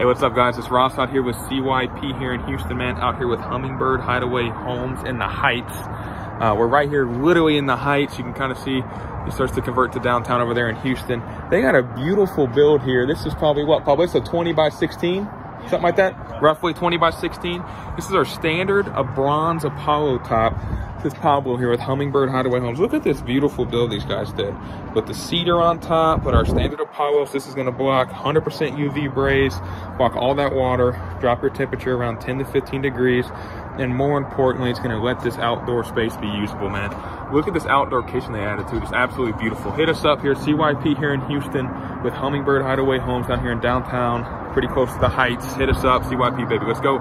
Hey, what's up guys? It's Ross out here with CYP here in Houston, man. Out here with Hummingbird Hideaway Homes in the Heights. Uh, we're right here literally in the Heights. You can kind of see it starts to convert to downtown over there in Houston. They got a beautiful build here. This is probably what? Probably it's a 20 by 16, something like that. Roughly 20 by 16. This is our standard, a bronze Apollo top. This is Pablo here with Hummingbird Hideaway Homes. Look at this beautiful build these guys did. With the cedar on top, put our standard Apollos, this is gonna block 100% UV braze, block all that water, drop your temperature around 10 to 15 degrees, and more importantly, it's gonna let this outdoor space be usable, man. Look at this outdoor kitchen they added to. It's absolutely beautiful. Hit us up here, CYP here in Houston with Hummingbird Hideaway Homes down here in downtown, pretty close to the Heights. Hit us up, CYP baby, let's go.